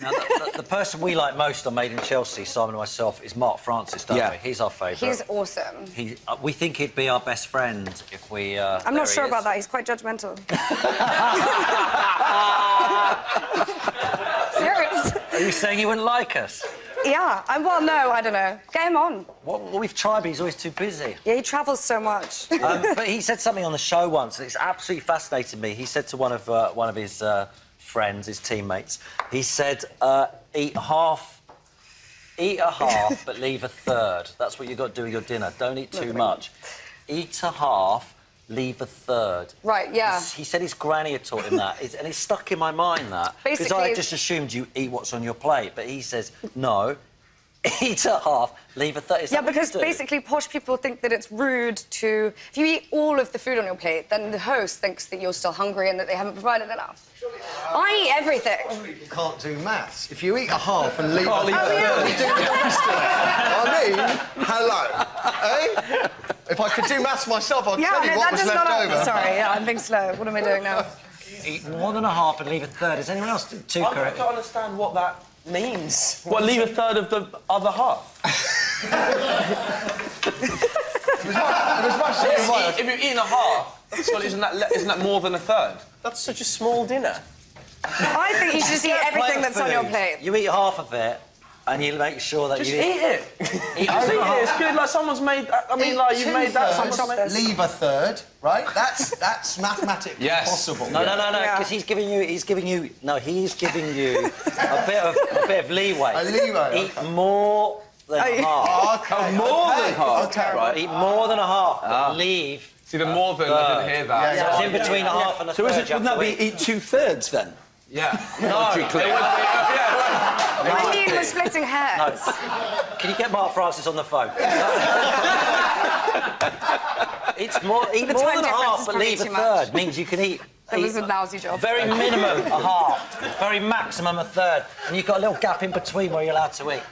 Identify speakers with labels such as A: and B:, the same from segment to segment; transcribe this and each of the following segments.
A: Now, the, the, the person we like most on Made in Chelsea, Simon and myself, is Mark Francis, don't
B: Yeah.
A: we? He's our favourite.
C: He's awesome.
A: He, uh, we think he'd be our best friend if we. Uh,
C: I'm not sure
A: is.
C: about that. He's quite judgmental. Serious?
A: Are you saying he wouldn't like us?
C: Yeah. I'm well. No, I don't know. Get him on.
A: Well, well, we've tried, but he's always too busy.
C: Yeah, he travels so much.
A: Um, but he said something on the show once, and it's absolutely fascinated me. He said to one of uh, one of his uh, friends, his teammates, he said, uh, "Eat half, eat a half, but leave a third. That's what you got to do with your dinner. Don't eat too much. Eat a half." Leave a third.
C: Right, yeah.
A: He's- He said his granny had taught him that, It's- and it's stuck in my mind that because I just assumed you eat what's on your plate, but he says no. Eat a half, leave a third. Is
C: Yeah,
A: that what you
C: because basically posh people think that it's rude to... If you eat all of the food on your plate, then the host thinks that you're still hungry and that they haven't provided enough. I eat everything.
D: You can't do maths. If you eat a half and leave
B: Can't
D: a
B: leave a
D: third,
B: third.
D: you do the opposite. I mean, hello. eh? If I could do maths myself, I'd
C: Yeah,
D: tell you
C: no,
D: what
C: that
D: was
C: does
D: left
C: not...
D: over.
C: Sorry, yeah, I'm being slow. What am I doing now?
A: Eat more than a half and leave a third. Is anyone else too correct?
B: I
A: correct?
B: don't understand what that means. What, leave a third of the other half?
D: It was much
B: If you- if you're eating a half, well, isn't that, le- isn't that more than a third? That's such a small dinner.
C: I think you should just eat everything that's on your plate.
A: You eat half of it, and you make sure that
B: Just
A: you
B: eat it.
A: Eat
B: Just eat it. It's good. Like someone's made. I mean, like you've made that.
D: Two-thirds,
B: Someone's
D: leave a third, right? That's that's mathematically
B: Yes.
D: possible.
A: No, no, no, no,
C: Yeah.
A: because he's giving you, he's giving you, no, he's giving you a bit of, a bit of leeway.
D: A leeway,
A: Eat more than
C: Oh,
A: half.
D: Okay, oh,
B: more
D: okay,
B: than half.
D: Okay.
A: Right, eat more than a half, but ah. leave.
B: See, the more than I didn't hear that.
D: Yeah,
A: So it's in between a half and a
E: So
A: third.
E: is it, wouldn't that be
A: eat.
E: eat two thirds then?
B: Yeah.
A: No,
B: It would be, yeah.
C: I mean, we're splitting hairs.
A: Can you get Mark Francis on the phone? it's more, eat
C: The
A: more
C: time
A: than half,
C: is
A: but
C: probably
A: leave a third.
C: much.
A: Means you can eat.
C: That was a lousy job.
A: Very minimum a half, very maximum a third, and you've got a little gap in between where you're allowed to eat.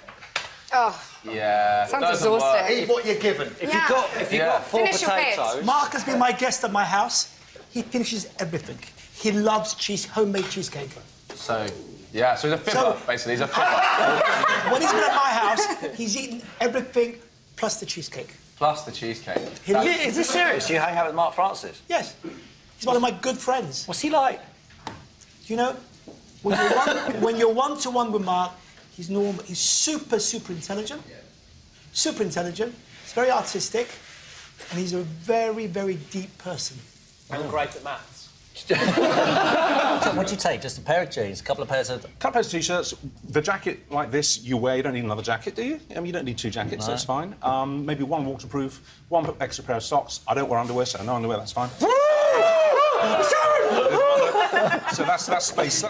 C: Oh,
B: Yeah.
C: sounds
B: doesn't work.
C: exhausting.
D: Eat what you're given.
A: If
C: Yeah.
A: you've got, if you've
B: Yeah.
A: got four
C: Finish your
A: potatoes,
F: Mark has been my guest at my house. He finishes everything. He loves cheese, homemade cheesecake.
B: So, yeah. So he's a fibber,
F: So-
B: basically. He's a fibber.
F: When he's been at my house, he's eaten everything plus the cheesecake.
B: Plus the cheesecake.
F: He
A: is this serious? You hang out with Mark Francis?
F: yes, he's one of my good friends.
A: What's he like?
F: You know, when you're one, when you're one to one with Mark, he's normal. He's super, super intelligent. Yeah. Super intelligent. He's very artistic, and he's a very, very deep person.
B: And great at maths.
A: So what'd you take? Just a pair of jeans, a couple of pairs of.
E: Couple pairs of t-shirts, the jacket like this you wear. You don't need another jacket, do you? I mean, you don't need two jackets. That's fine. Um, maybe one waterproof, one extra pair of socks. I don't wear underwear, so no underwear. That's fine. so that's that's space.